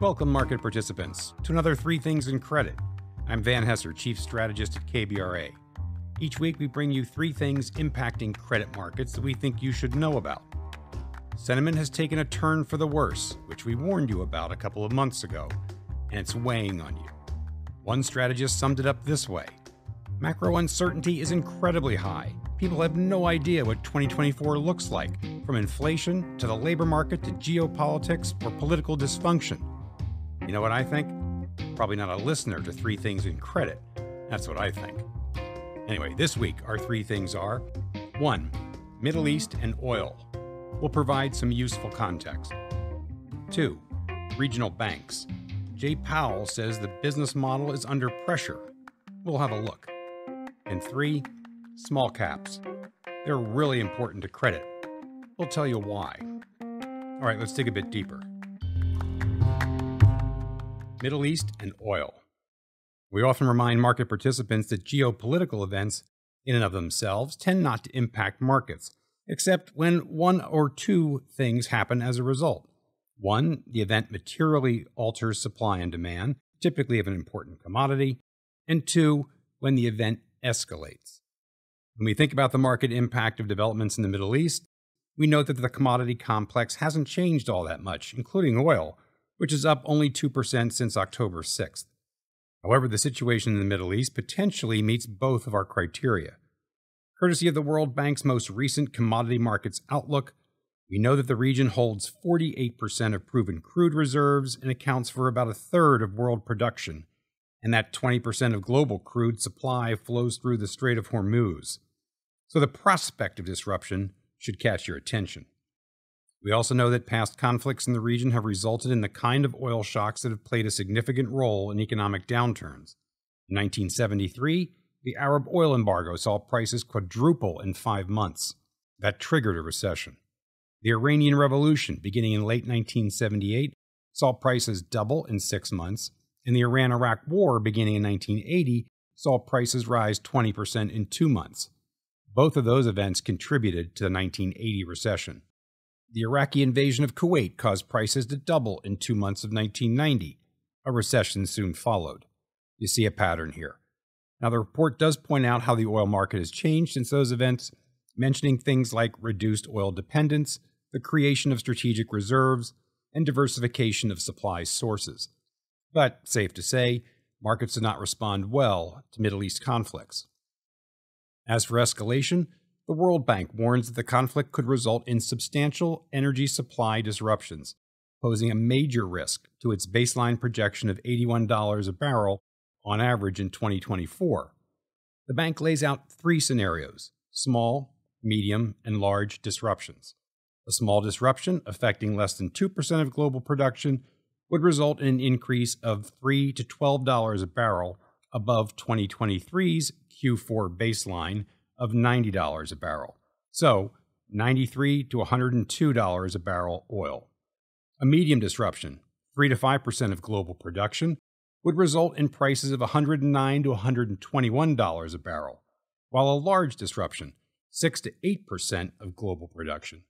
Welcome, market participants, to another Three Things in Credit. I'm Van Hesser, Chief Strategist at KBRA. Each week, we bring you three things impacting credit markets that we think you should know about. Sentiment has taken a turn for the worse, which we warned you about a couple of months ago, and it's weighing on you. One strategist summed it up this way Macro uncertainty is incredibly high. People have no idea what 2024 looks like, from inflation to the labor market to geopolitics or political dysfunction. You know what I think? Probably not a listener to Three Things in Credit. That's what I think. Anyway, this week our three things are 1. Middle East and oil. We'll provide some useful context. 2. Regional banks. Jay Powell says the business model is under pressure. We'll have a look. And 3 small caps. They're really important to credit. We'll tell you why. All right, let's dig a bit deeper. Middle East and oil. We often remind market participants that geopolitical events, in and of themselves, tend not to impact markets, except when one or two things happen as a result. One, the event materially alters supply and demand, typically of an important commodity, and two, when the event escalates. When we think about the market impact of developments in the Middle East, we note that the commodity complex hasn't changed all that much, including oil, which is up only 2% since October 6th. However, the situation in the Middle East potentially meets both of our criteria. Courtesy of the World Bank's most recent commodity markets outlook, we know that the region holds 48% of proven crude reserves and accounts for about a third of world production, and that 20% of global crude supply flows through the Strait of Hormuz so the prospect of disruption should catch your attention. We also know that past conflicts in the region have resulted in the kind of oil shocks that have played a significant role in economic downturns. In 1973, the Arab oil embargo saw prices quadruple in five months. That triggered a recession. The Iranian Revolution, beginning in late 1978, saw prices double in six months, and the Iran Iraq War, beginning in 1980, saw prices rise 20% in two months. Both of those events contributed to the 1980 recession. The Iraqi invasion of Kuwait caused prices to double in two months of 1990. A recession soon followed. You see a pattern here. Now, the report does point out how the oil market has changed since those events, mentioning things like reduced oil dependence, the creation of strategic reserves, and diversification of supply sources. But, safe to say, markets did not respond well to Middle East conflicts. As for escalation, the World Bank warns that the conflict could result in substantial energy supply disruptions, posing a major risk to its baseline projection of $81 a barrel on average in 2024. The bank lays out three scenarios small, medium, and large disruptions. A small disruption affecting less than 2% of global production would result in an increase of 3 to $12 a barrel above 2023's Q4 baseline of $90 a barrel. So, 93 to $102 a barrel oil. A medium disruption, 3 to 5% of global production, would result in prices of 109 to $121 a barrel, while a large disruption, 6 to 8% of global production,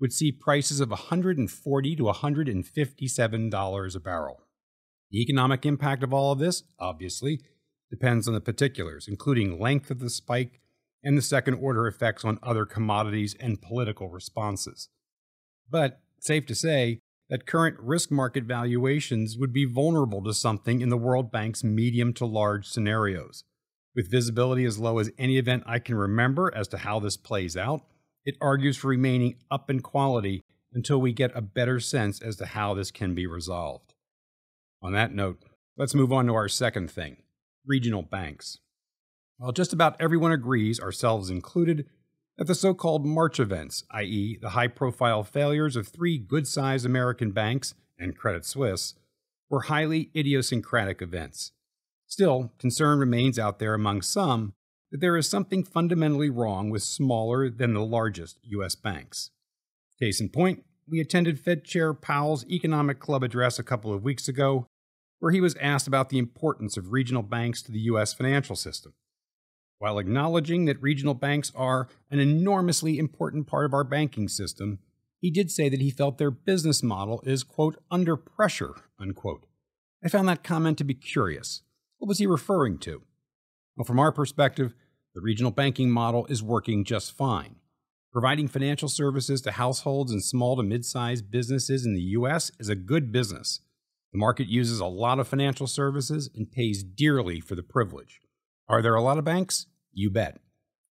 would see prices of 140 to $157 a barrel. The economic impact of all of this, obviously, depends on the particulars, including length of the spike and the second order effects on other commodities and political responses. But safe to say that current risk market valuations would be vulnerable to something in the World Bank's medium to large scenarios. With visibility as low as any event I can remember as to how this plays out, it argues for remaining up in quality until we get a better sense as to how this can be resolved. On that note, let's move on to our second thing regional banks. While just about everyone agrees, ourselves included, that the so called March events, i.e., the high profile failures of three good sized American banks and Credit Suisse, were highly idiosyncratic events. Still, concern remains out there among some that there is something fundamentally wrong with smaller than the largest U.S. banks. Case in point, we attended Fed Chair Powell's Economic Club address a couple of weeks ago, where he was asked about the importance of regional banks to the U.S. financial system. While acknowledging that regional banks are an enormously important part of our banking system, he did say that he felt their business model is, quote, under pressure, unquote. I found that comment to be curious. What was he referring to? Well, from our perspective, the regional banking model is working just fine. Providing financial services to households and small to mid sized businesses in the U.S. is a good business. The market uses a lot of financial services and pays dearly for the privilege. Are there a lot of banks? You bet.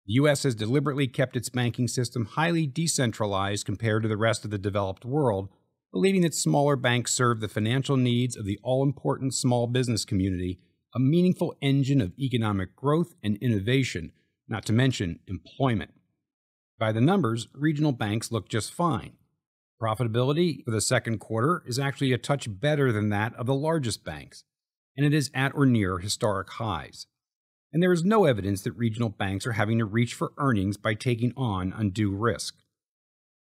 The U.S. has deliberately kept its banking system highly decentralized compared to the rest of the developed world, believing that smaller banks serve the financial needs of the all important small business community, a meaningful engine of economic growth and innovation, not to mention employment. By the numbers, regional banks look just fine. Profitability for the second quarter is actually a touch better than that of the largest banks, and it is at or near historic highs. And there is no evidence that regional banks are having to reach for earnings by taking on undue risk.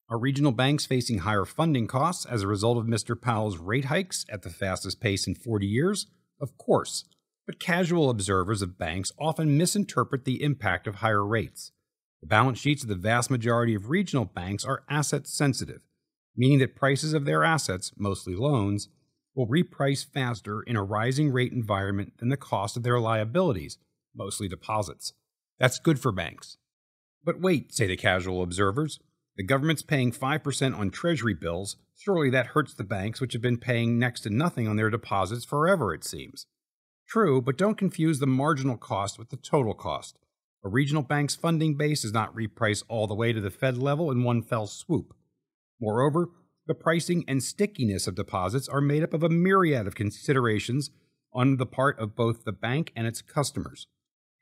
Are regional banks facing higher funding costs as a result of Mr. Powell's rate hikes at the fastest pace in 40 years? Of course, but casual observers of banks often misinterpret the impact of higher rates. The balance sheets of the vast majority of regional banks are asset sensitive, meaning that prices of their assets, mostly loans, will reprice faster in a rising rate environment than the cost of their liabilities, mostly deposits. That's good for banks. But wait, say the casual observers. The government's paying 5% on treasury bills. Surely that hurts the banks, which have been paying next to nothing on their deposits forever, it seems. True, but don't confuse the marginal cost with the total cost. A regional bank's funding base does not reprice all the way to the Fed level in one fell swoop. Moreover, the pricing and stickiness of deposits are made up of a myriad of considerations on the part of both the bank and its customers.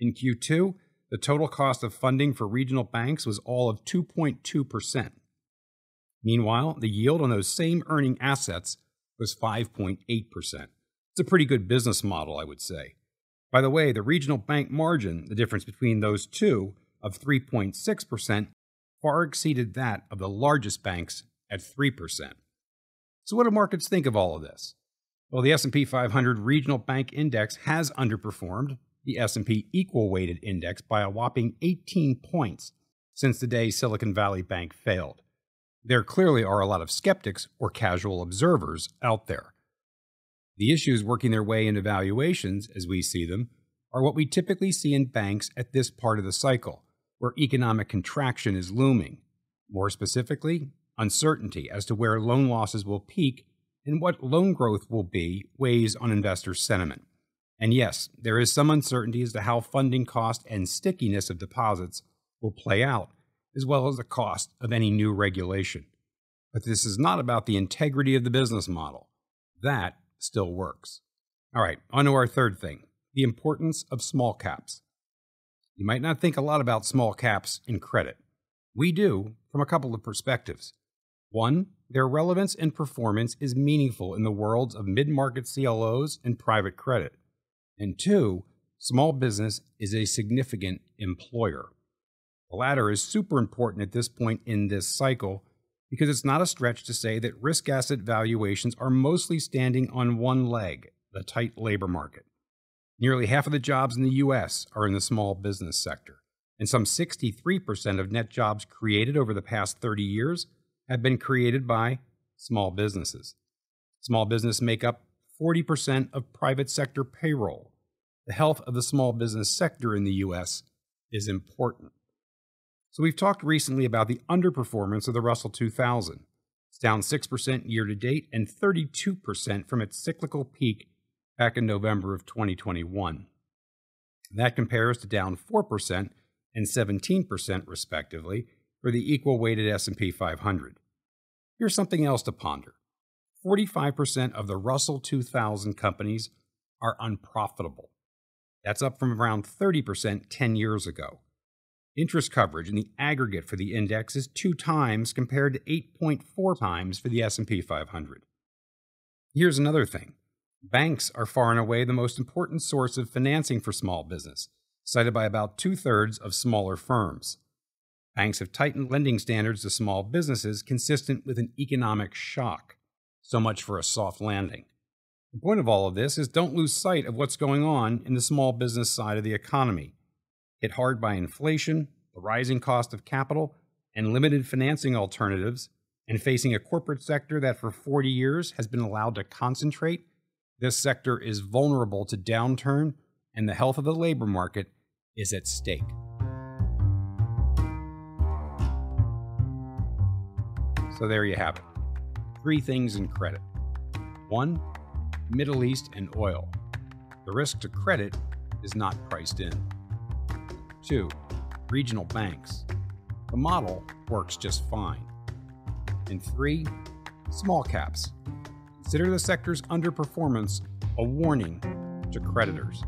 In Q2, the total cost of funding for regional banks was all of 2.2%. Meanwhile, the yield on those same earning assets was 5.8%. It's a pretty good business model, I would say. By the way, the regional bank margin, the difference between those two, of 3.6%, far exceeded that of the largest banks at 3%. So what do markets think of all of this? Well, the S&P 500 Regional Bank Index has underperformed the S&P Equal Weighted Index by a whopping 18 points since the day Silicon Valley Bank failed. There clearly are a lot of skeptics or casual observers out there. The issues working their way into valuations, as we see them, are what we typically see in banks at this part of the cycle, where economic contraction is looming. More specifically, uncertainty as to where loan losses will peak and what loan growth will be weighs on investor sentiment. And yes, there is some uncertainty as to how funding cost and stickiness of deposits will play out, as well as the cost of any new regulation. But this is not about the integrity of the business model. That still works. All right, on to our third thing the importance of small caps. You might not think a lot about small caps in credit. We do from a couple of perspectives. One, their relevance and performance is meaningful in the worlds of mid market CLOs and private credit. And two, small business is a significant employer. The latter is super important at this point in this cycle because it's not a stretch to say that risk asset valuations are mostly standing on one leg the tight labor market. Nearly half of the jobs in the U.S. are in the small business sector, and some 63% of net jobs created over the past 30 years have been created by small businesses. Small business make up 40% of private sector payroll. The health of the small business sector in the U.S. is important. So we've talked recently about the underperformance of the Russell 2000. It's down 6% year to date and 32% from its cyclical peak back in November of 2021. That compares to down 4% and 17% respectively for the equal weighted S&P 500. Here's something else to ponder. 45% of the Russell 2000 companies are unprofitable. That's up from around 30% 10 years ago. Interest coverage in the aggregate for the index is 2 times compared to 8.4 times for the S&P 500. Here's another thing. Banks are far and away the most important source of financing for small business, cited by about two-thirds of smaller firms. Banks have tightened lending standards to small businesses consistent with an economic shock. So much for a soft landing. The point of all of this is don't lose sight of what's going on in the small business side of the economy hit hard by inflation, the rising cost of capital, and limited financing alternatives, and facing a corporate sector that for 40 years has been allowed to concentrate, this sector is vulnerable to downturn and the health of the labor market is at stake. So there you have it. Three things in credit. One, Middle East and oil. The risk to credit is not priced in. Two, regional banks. The model works just fine. And three, small caps. Consider the sector's underperformance a warning to creditors.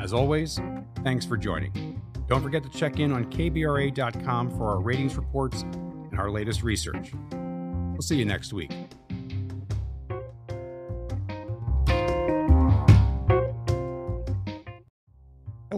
As always, thanks for joining. Don't forget to check in on kbra.com for our ratings reports and our latest research. We'll see you next week.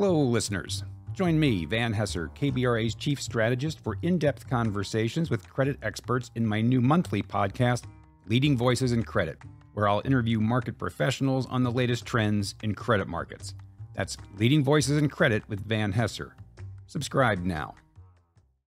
Hello, listeners. Join me, Van Hesser, KBRA's chief strategist, for in depth conversations with credit experts in my new monthly podcast, Leading Voices in Credit, where I'll interview market professionals on the latest trends in credit markets. That's Leading Voices in Credit with Van Hesser. Subscribe now.